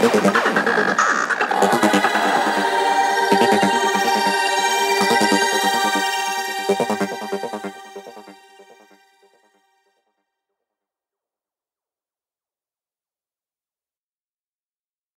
ハハハハ!